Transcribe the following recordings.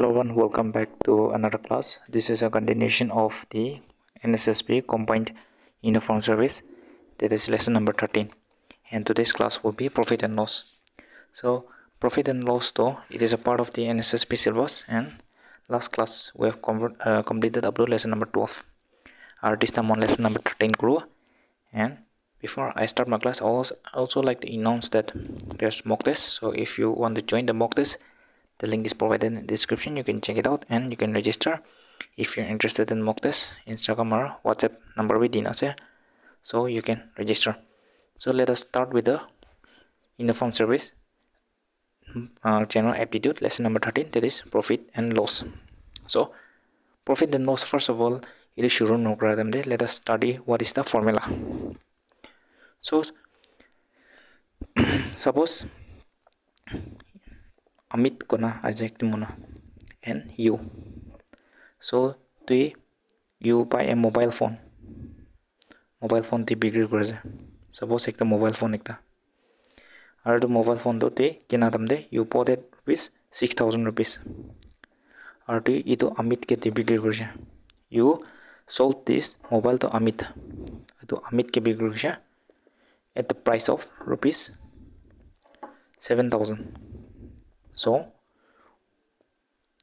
Hello everyone, welcome back to another class. This is a continuation of the nssb Combined Uniform Service. That is lesson number 13. And today's class will be profit and loss. So profit and loss though, it is a part of the nssb syllabus and last class we have uh, completed up to lesson number 12. Our this time on lesson number 13 grew. And before I start my class, I also like to announce that there's mock test. So if you want to join the mock test, the link is provided in the description. You can check it out and you can register if you're interested in mock test instagram or whatsapp number within us so you can register. So let us start with the uniform service uh, general aptitude lesson number 13 that is profit and loss. So profit and loss first of all it is sure no let us study what is the formula. So suppose Amit Kona Ajakti Muna and you. So to you buy a mobile phone. Mobile phone the bigger graze. Suppose ekta mobile phone ekta. Aru mobile phone do te kina tamde you bought it with six thousand rupees. Aru to ito Amit ke the bigger graze. You sold this mobile to Amit. Ito Amit ke bigger graze. At the price of rupees seven thousand. So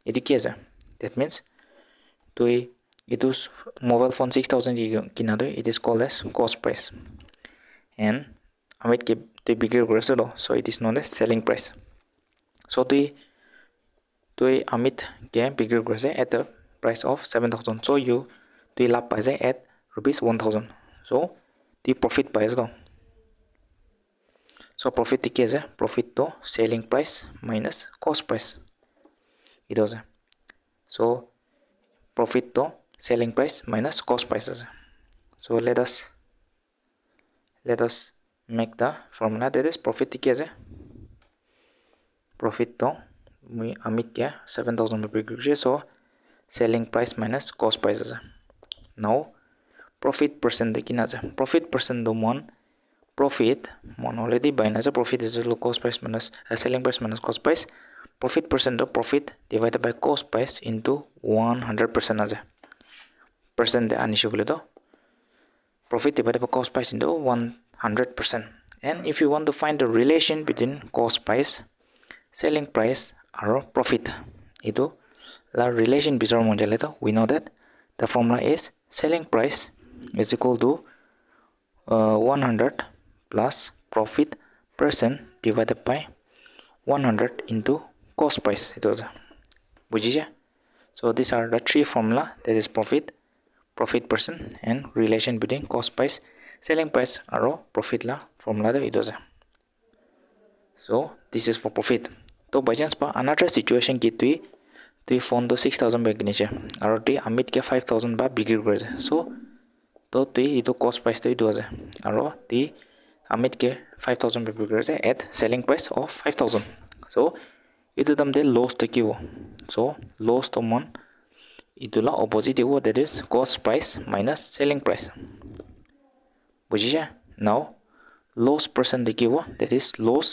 এইটো কি আছে that means তুই এইটো mobile phone six thousand কিনাটো it is called as cost price and Amit কি তুই বিক্ৰী কৰিছ ন so' it is not a selling price so' তুই তুই আমিতকে বিক্ৰী কৰিছে at the price of seven thousand so' you তুই লাভ পাইছে এট ৰুপিজ ওৱান থাউজেণ্ড চ' তুই প্ৰফিট পাইছ ন so profit dikeze eh? profit to selling price minus cost price. 이러자 so profit to selling price minus cost prices so let us let us make the formula. That is profit dikeze eh? profit to we amit kya 7000 rupees so selling price minus cost prices now profit percent dekina ja profit percent do one profit mon already by as profit is a cost price minus a selling price minus cost price. Profit percent of profit divided by cost price into 100 percent as a percent anishu to profit divided by cost price into 100 percent. And if you want to find the relation between cost price selling price or profit ito the relation bizarre we know that the formula is selling price is equal to uh, 100 plus profit percent divided by 100 into cost price itu aja বুজিছে so these are the three formula that is profit profit percent and relation between cost price selling price আৰু profit la formula টো এইটো আছে so this is for profit তো by chance বা another situation তুই তুই ফোনটো six thousand বা কিনিছে আৰু তুই আমিতকৈ ফাইভ থাউজেণ্ড বা বিক্ৰী কৰিছে চ' তো তুই এইটো কষ্ট প্ৰাইচটো এইটো আছে আৰু তুই আমিতকে ফাইভ থাউজেণ্ড বিক্ৰী কৰিছে at selling price of five thousand so' এইটো দাম দে লছ থাকিব চ' লছটো মন এইটোলা অপজিট হ'ব that is cost price minus selling price বুজিছে নাও লছ পাৰ্চেণ্ট দেখিব that is loss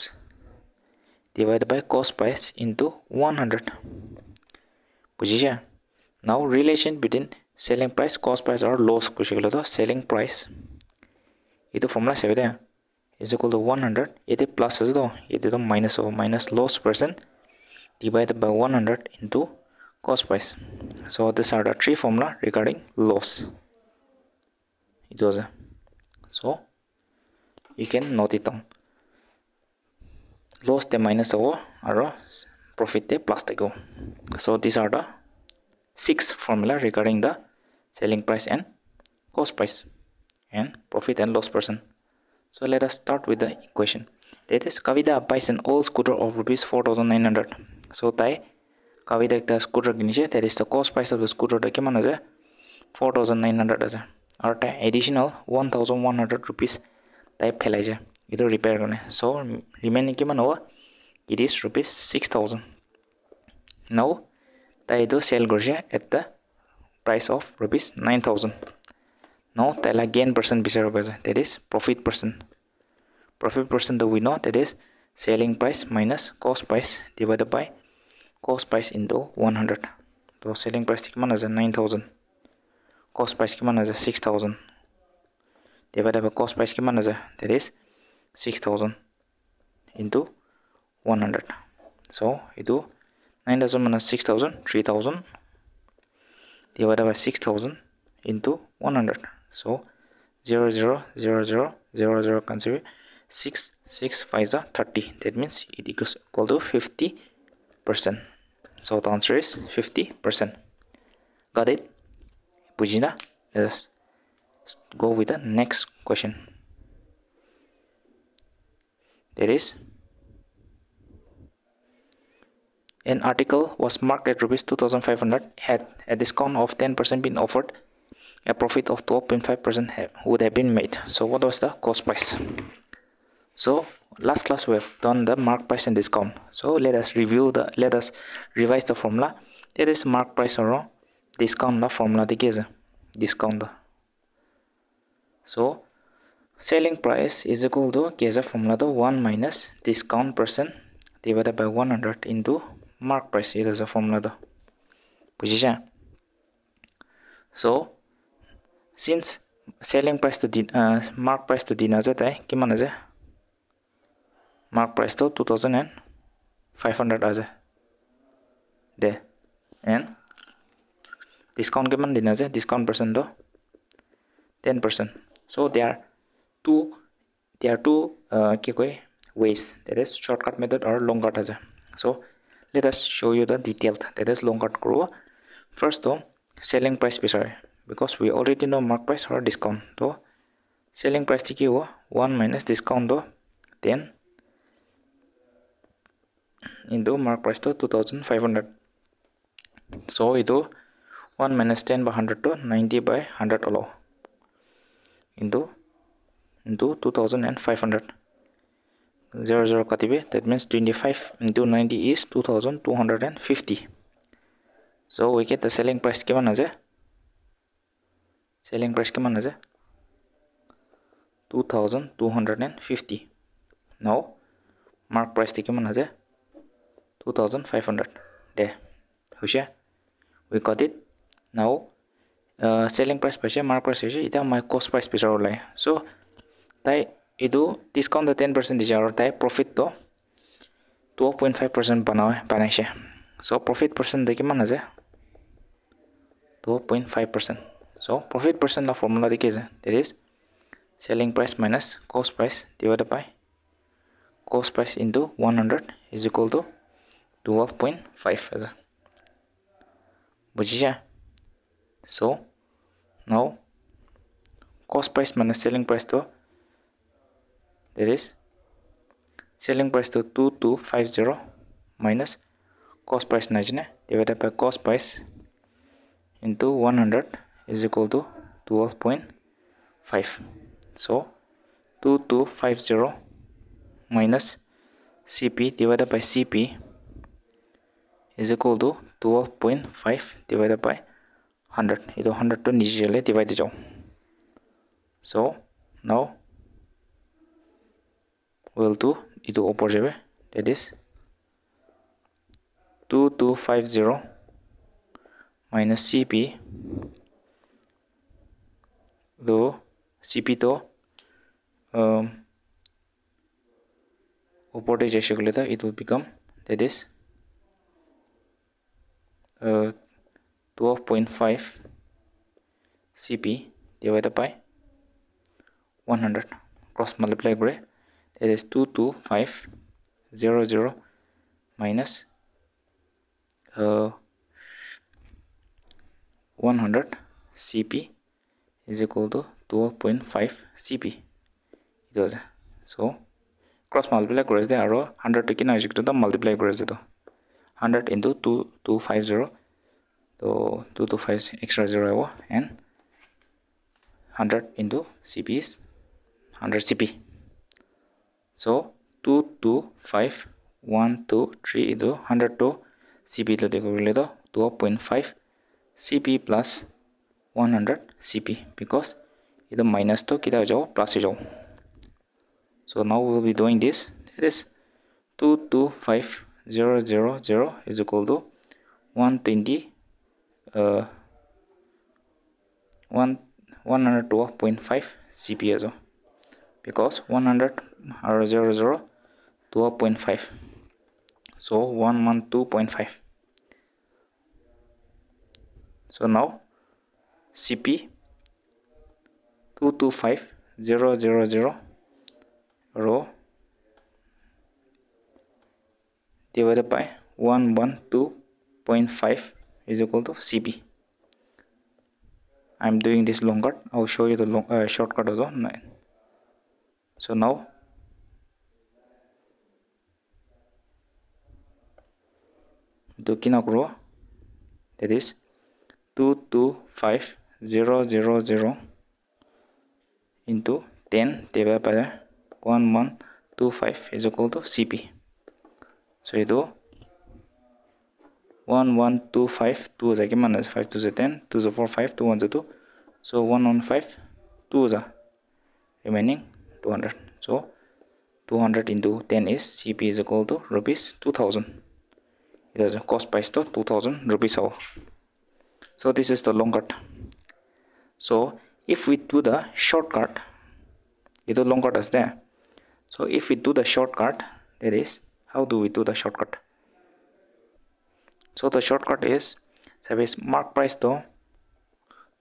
divide by cost price into one hundred বুজিছে now relation between selling price cost price আৰু লছ কৈছে গ'লেতো চেলিং প্ৰাইচ এইটো ফৰ্মুলা চাবি দে is equal to 100 it plus is though it is minus of minus loss percent divided by 100 into cost price. So these are the three formula regarding loss. It was a so you can note it down. Loss the minus over or profit the plus the go. So these are the six formula regarding the selling price and cost price and profit and loss percent so let us start with the equation. That is Kavida buys an old scooter of rupees 4900. So tai Kavida ekta scooter কিনিছে that is the cost price of the scooter কিমান আছে 4900 আছে আৰু তাই additional 1100 rupees পেলাইছে এইটো repair কাৰণে চ' ৰিমেইনিং কিমান হ'ব it is rupees six thousand now তাই এইটো চেল কৰিছে at the price of rupees nine thousand no tela gain percent bisar that is profit percent profit percent do we know that is selling price minus cost price divided by cost price into 100 so selling price kiman as a 9000 cost price kiman as a 6000 Divide by cost price kiman as a that is 6000 into 100 so you do 9000 minus 6000 3000 divided by 6000 into 100 so 0 0 0 0 0 0 consider 6 6 5 are 30 that means it equals equal to 50 percent. So the answer is 50 percent. Got it? Pujina let's go with the next question. That is an article was marked at rupees 2500 had a discount of 10% been offered a profit of 12.5% would have been made. So what was the cost price? So last class we have done the mark price and discount. So let us review the let us revise the formula. That is mark price or discount the formula the case discount so selling price is equal to case formula the 1 minus discount percent divided by 100 into mark price. It is a formula the position. So since selling प्राइसटो the mark प्राइसटो दिन आज है कि मान आजे mark price two thousand and five hundred आज दे and discount कि दिन आज discount percent ten percent so there are two there are two के कोही ways that is shortcut method or long cut आज so let us so you the details that is long cut कुरो first हो selling price बिचरे because we already know mark price or discount. So selling price tiki ho 1 minus discount to 10 into mark price to 2500 so itu 1 minus 10 by 100 to 90 by 100 allow. Into into 2500 0 0 katibe that means 25 into 90 is 2250 so we get the selling price kiman aje selling price কিমান আছে? Two thousand two hundred and fifty ন mark প্ৰাইচটো কিমান আছে? Two thousand five hundred দে হৈছে। We cut it now selling price পাইছে mark price হৈছে এতিয়া মই কষ্ট প্ৰাইচ পিছৰ ওলায় চ' তাই এইটো ডিছকাউণ্ট টেন পাৰ্চেণ্ট দিছে আৰু তাই প্ৰফিটটো টুৱ পইণ্ট ফাইভ পাৰ্চেণ্ট বনাই বনাইছে। চ' প্ৰফিট পাৰ্চেণ্ট কিমান আছে? Two point five percent so profit percent of formula is that is selling price minus cost price divided by cost price into 100 is equal to 12.5 ase so now cost price minus selling price to that is selling price to 2250 minus cost price divided by cost price into 100 is equal to 12.5 so 2250 minus cp divided by cp is equal to 12.5 divided by 100 it 100 to initially divided out. so now we'll do it opposite that is 2250 minus cp though CP to um, upward it will become that is uh, 12.5 CP divided by 100 cross multiply gray that is 22500 minus uh, 100 CP is equal to 2.5 CP. It was so cross multiply kore the arrow 100 taken to kina to the multiply kore the 100 into 2250 so 225 extra 0 and 100 into CP is 100 CP. So 2 1 2 3 into 100 to CP to the 2.5 CP plus 100 CP because either minus to kita jauh plus jauh so now we will be doing this. It is 2250 0 0 0 is equal to 120 uh, 1 112.5 CP as well. Because 100 or 0 0 12.5 so 112.5 so now CP 225000 row divided by 112.5 is equal to CP. I'm doing this long cut. I'll show you the long, uh, shortcut also. So now the kinok row that is 225000 into 10 divided by 1125 is equal to CP. So itu 1125 2 is again 5 to the 10 2 the 4 5 2 1 the 2 so 115 2 the remaining 200 so 200 into 10 is CP is equal to rupees 2000 it has a cost price to 2000 rupees so this is the long cut so if we do the shortcut it do longer cut as there so if we do the shortcut that is how do we do the shortcut so the shortcut is service mark price though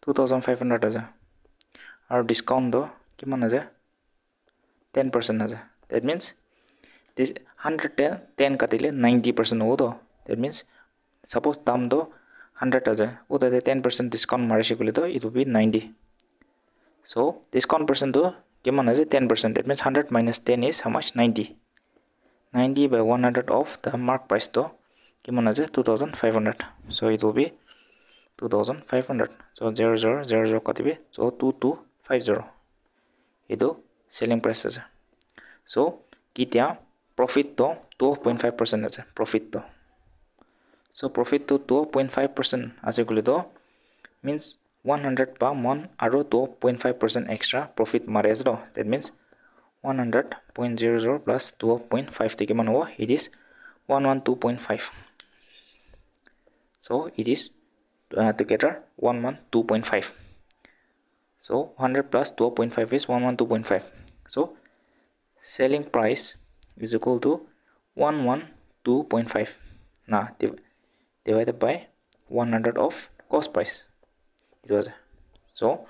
2500 as a discount though दो as a 10 percent as that means this hundred ten ten 90 percent over हो तो that means suppose दाम 100 আছে ও 10% percent discount মাৰিছে বুলিতো it will be ninety so' discount পাৰ্চেণ্টটো কিমান আছে ten percent that means hundred minus ten is Hamas ninety ninety by one hundred of the mark প্ৰাইচটো কিমান আছে two thousand five hundred so' it will be two thousand five hundred so' zero' zero' zero' zero' কাটিবি so' two two five zero' এইটো selling আছে so' কেতিয়া প্ৰফিটটো point five percent আছে প্ৰফিটটো so profit to 12.5% ase gule to means 100 pa mon aro 12.5% extra profit mare ase that means 100.00 plus 12.5 থেকে মান হ'ব it is 112.5 so it is uh, together 112.5 so 100 plus 12.5 is 112.5 so selling price is equal to 112.5 now divided by 100 of cost price it was so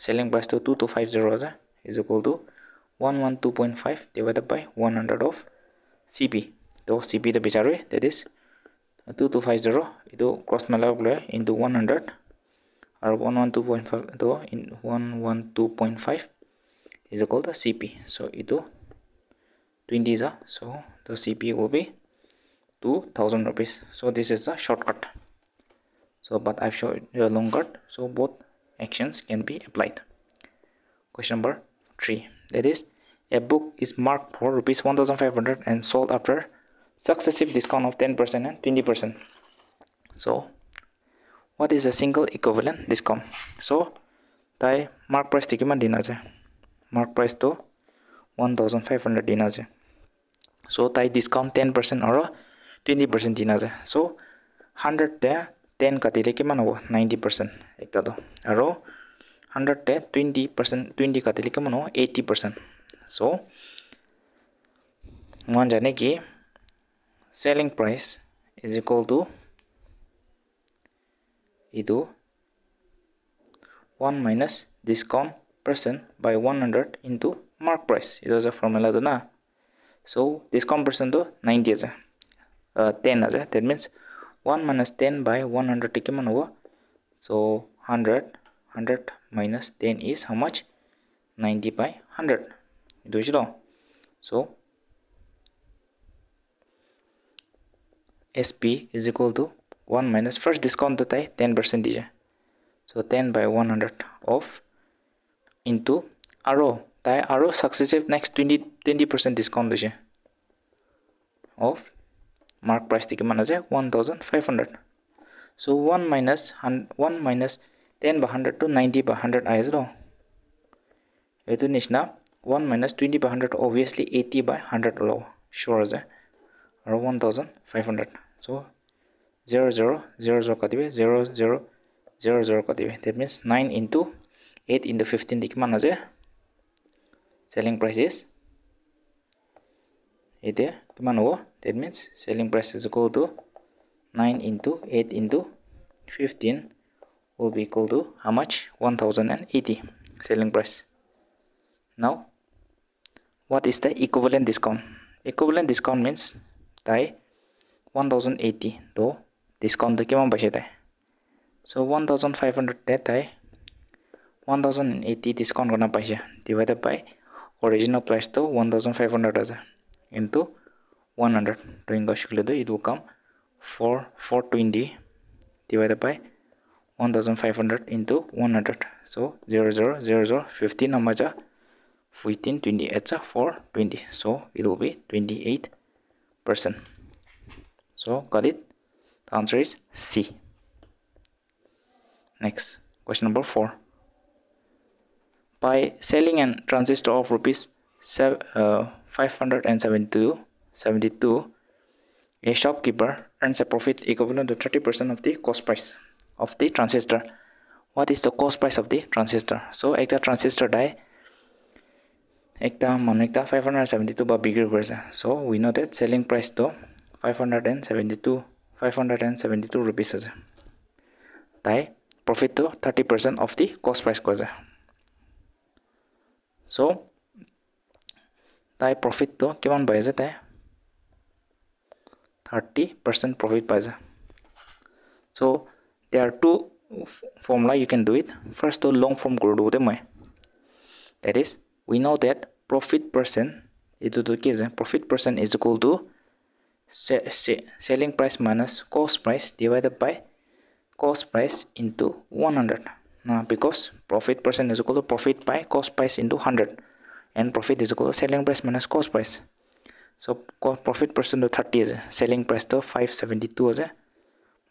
selling price to 2250 uh, is equal to 112.5 divided by 100 of CP. So CP the bichare that is uh, 2250 itu cross multiply into 100 or 112.5 to in 112.5 is equal to CP. So itu 20 is uh, so the CP will be to 1000 rupees. So this is the shortcut. So but i've showed you a long cut. So both actions can be applied. Question number three. That is a book is marked for rupees 1500 and sold after successive discount of 10% and 20% so what is a single equivalent discount? So તાએ mark price થી કિમાન દીના છે 1500 દીના So so discount 10% or. 20% দিন আছে so 100 তে 10 কাটিলে কিমান হ'ব 90% একটাটো আৰু 100 তে 20% 20 কাটিলে কিমান হ'ব 80% so মই জানে কি selling price is equal to itu 1 minus discount percent by 100 into mark price itu is a formula tu na so discount percent tu ten as that means one minus ten by one hundred T मन हो so hundred hundred minus ten is how much ninety by hundred बुझ लो so S P is equal to one minus first discount तो था ten percentage so ten by one hundred of into आरो successive next twenty twenty percent discount of mark প্ৰাইচটো কিমান আছে one thousand five hundred so' one minus hundred one minus ten by hundred two ninety by hundred আহি আছে ন এইটো নিচিনা one minus twenty by hundred obviously eighty by hundred ওলাব শ্বৰ আছে আৰু one thousand five hundred so' zero' zero' zero' zero' কাটিবি zero' zero' zero' zero' কাটিবি that means nine into eight into fifteen the কিমান আছে চেলিং প্ৰাইচেছ এতিয়া tumanawo oh, that means selling price is equal to 9 into 8 into 15 will be equal to how much? 1080 selling price. Now what is the equivalent discount? Equivalent discount means tai 1080 to discount to kiman paise tai. So 1500 te tai 1080 discount karna paise divided by original price to 1500 into 100 to english it will come 4 420 divided by 1500 into 100 so 0 0 0 0 15 number ja 15 28 4 20 so it will be 28 percent. So got it? The answer is c. Next question number 4 by selling an transistor of rupees uh, 572 72 a shopkeeper earns a profit equivalent to 30 percent of the cost price of the transistor what is the cost price of the transistor so ekta transistor dai ekta manu ekta 572 ba bigger korse so we know that selling price to 572 572 rupees tai profit to 30% of the cost price korse so tai profit to kiman tai 30% profit ase so there are two formula you can do it. First the long form do moi eh? that is we know that profit percent itu to ki profit percent is equal to selling price minus cost price divided by cost price into 100 now because profit percent is equal to profit by cost price into 100 and profit is equal to selling price minus cost price so profit percent तो thirty आज selling price तो five seventy two आज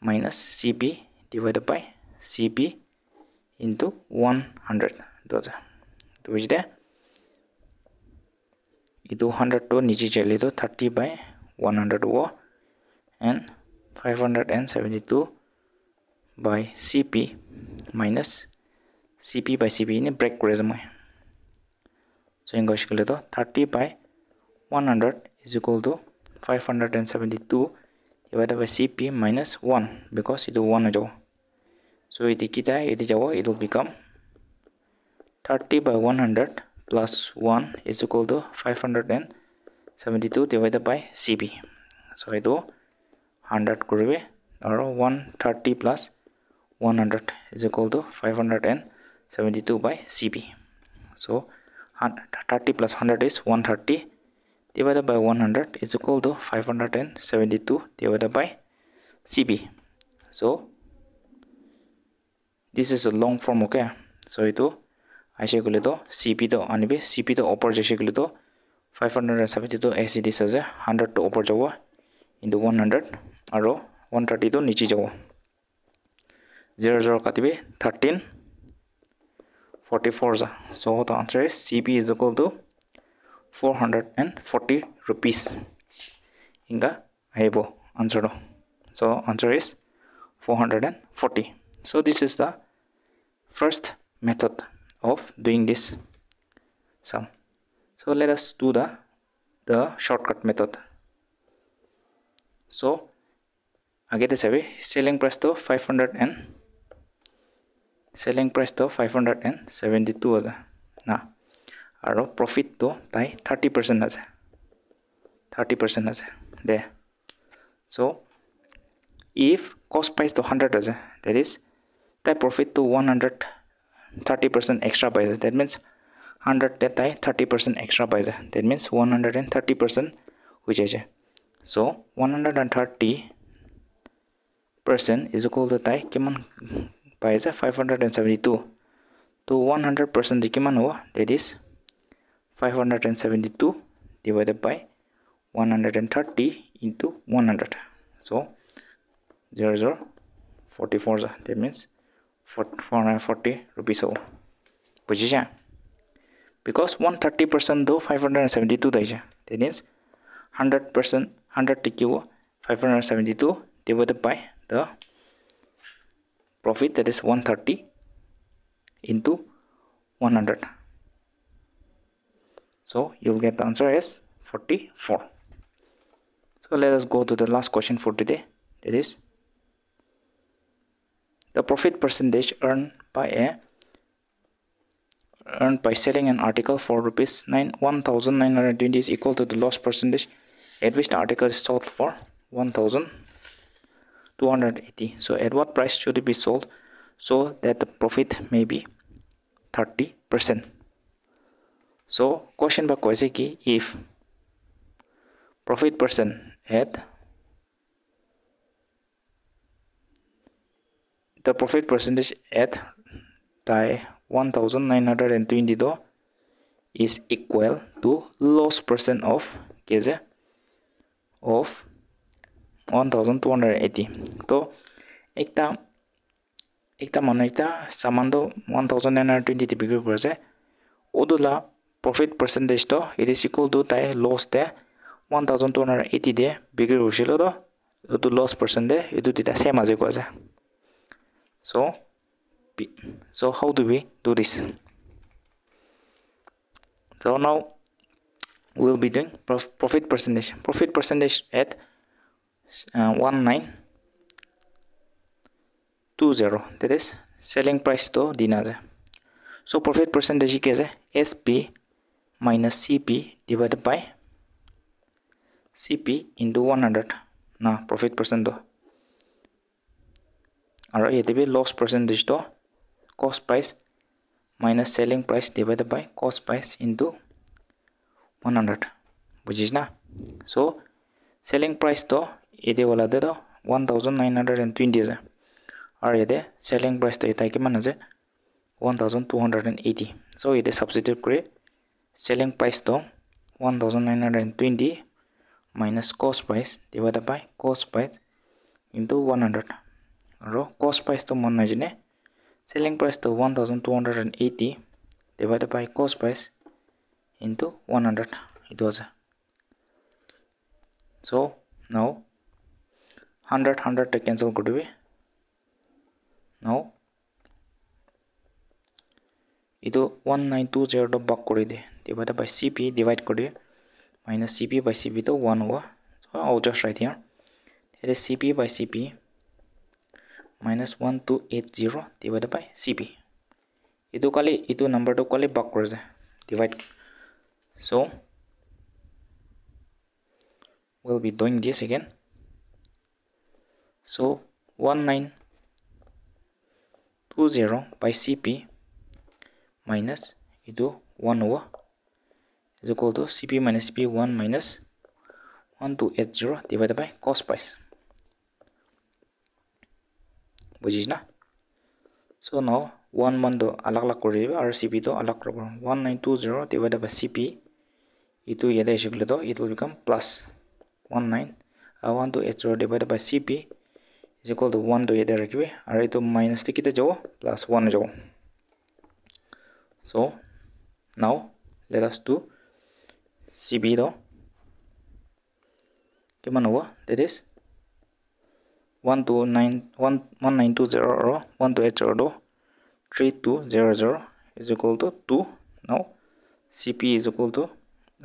minus C B divide by C B into one hundred दो तो बुझे इतु hundred to निजे चलिए तो थर्टी बै वन हंड्रेड वो and five hundred and seventy two by C P minus C P by C P break कर thirty by one hundred is equal to 572 divided by CP minus 1 because itu 1 aja so iti kita iti jawa it will become 30 by 100 plus 1 is equal to 572 divided by CP so itu 100 করবে আর 130 plus 100 is equal to 572 by CP so 30 plus 100 is 130 divided by 100 is equal to 572 divided by CB. So this is a long form, okay? So it I say to CP to anibi CP to upper jeshi to 572 AC this is a 100 to upper jawa into 100 arrow 130 to nichi jawa 00 katibi 13 44 so the answer is CP is equal to 440 rupees. ಹಿಂಗೆ ಐಬೋ answer so answer is 440 so this is the first method of doing this sum. So let us do the the shortcut method. So I get this सभी selling price तो 500 and selling price तो 572 हज़ार ना। আৰু profit তো তাই thirty percent আছে thirty percent আছে দে চ' ইফ কষ্ট প্ৰাইচটো হাণ্ড্ৰেড আছে দেট ইজ তাই profit to 130 percent extra by that means 100 that I 30 percent extra by that means 130 percent which is so 130 percent is equal to tai kiman by 572 to 100 percent kiman ho that is 572 divided by 130 into 100 so 0 0 44 that means 440 rupees हो बुझिछ because 130 percent though 572 daija that means 100 percent 100 TQ 572 divided by the profit that is 130 into 100 so you'll get the answer as 44 so let us go to the last question for today. That is the profit percentage earned by a earned by selling an article for rupees 9 1920 is equal to the loss percentage at which the article is sold for 1280 so at what price should it be sold so that the profit may be 30 percent so question বাক্য হয়েছে কি if profit person had the profit percentage at the 1920 do is equal to loss percent of kj of 1280 তো একটা একটা মানুহ একটা সামান 1920 বিক্ৰী কৰিছে ওদলা প্ৰফিট পাৰ্চেণ্টেজটো ইট ইজ ইকুৱেল টু তাই লছতে ওৱান থাউজেণ্ড টু হাণ্ড্ৰেড এইটিতে বিক্ৰী হৈছিলোঁ তো এইটো লছ পাৰ্চেণ্টেজ এইটো তেতিয়া চেম আজি কোৱা যায় চ' চ' how to be do this so' now will be doing profit percentage profit percentage at one nine two zero' that is selling প্ৰাইচটো দি নাযায় চ' প্ৰফিট পাৰ্চেণ্টেজ কি আছে S P minus CP divided by CP into 100 na profit percent do aro ye debe loss percentage to cost price minus selling price divided by cost price into 100 bujhis na so selling price to ede wala de do 1920 ase aro ede selling price to eta kiman ase 1280 so ede substitute create selling price to 1920 minus cost price divided by cost price into 100 aro cost price to mon najine selling price to 1280 divided by cost price into 100 it was so now 100 100 to cancel could be now ito 1920 to back divided by CP, divide kore minus CP by CP to 1 over. So I'll just write here. That is CP by CP minus 1280 divided by CP. Itu kali itu number to kali back kore divide. So we'll be doing this again. So 1920 by CP minus itu 1 over is equal to CP minus CP 1 minus 1280 divided by cost price বুজিছ না চ' ন one মানটো আলাগ আলাগ কৰি দিব আৰু চি পিটো আলাগ কৰিব one nine two zero' divide by C P এইটো ইয়াতে আহিছে বোলে তো এইটো become plus one nine one two eight zero' divide by C P is equal to ওৱানটো ইয়াতে ৰাখিবি আৰু এইটো মাইনাছটো কেতিয়া যাব প্লাছ ওৱান যাব CP đó cái mà nó that is. 19200 or 128 3200 is equal to 2 now CP is equal to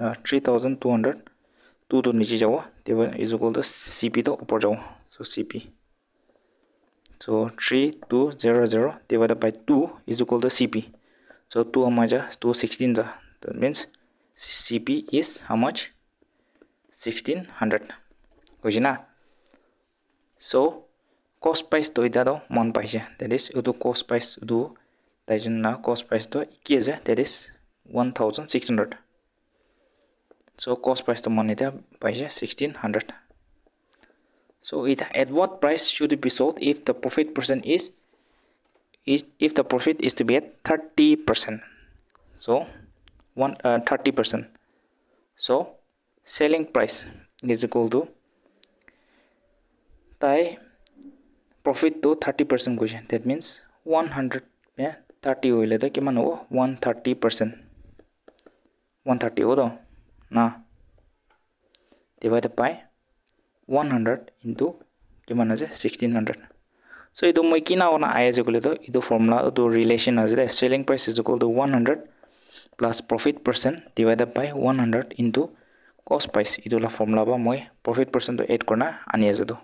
uh, 3200 2 to नीचे जाओ देवर is equal to CP तो ऊपर जाओ so CP so 3200 divided by 2 is equal to CP so 2 हमारा 216 जा that means cp is how much 1600 বুঝিনা so cost price to ida do mon paise that is udu cost price udu taijun na cost price to ki ase that is 1600 so cost price to mon ida paise 1600 so it at what price should it be sold if the profit percent is is if the profit is to be at 30 percent so one uh, thirty percent. So selling price is equal to thy profit to thirty percent goes. That means one hundred yeah thirty will the one thirty percent one thirty oh na divided by one hundred into kiman as sixteen hundred. So, this is the formula, the relation is the selling price is equal to 100 plus profit percent divided by one hundred into cost price এইটো হ'লে ফৰ্মুলাৰ পৰা মই profit পাৰ্চেণ্টটো add কৰা আনি আছোঁ তো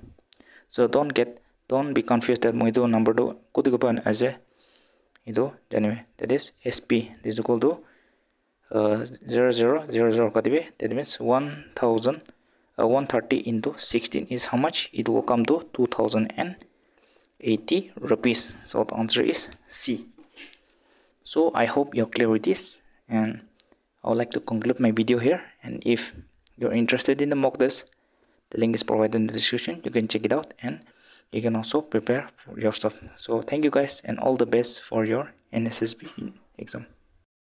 so' don't get don't be confuse that মই এইটো নম্বৰটো ক'ত ক'ব আছে এইটো জানিম that is S P ডিজ two zero' zero' zero' zero' কাটিবি that means one thousand one thirty into sixteen is how much ইটো come to two thousand and eighty rupees so' answer is C so' I hope your clear with and i would like to conclude my video here. And if you're interested in the mock test the link is provided in the description. You can check it out and you can also prepare for your stuff. So thank you guys and all the best for your nssb exam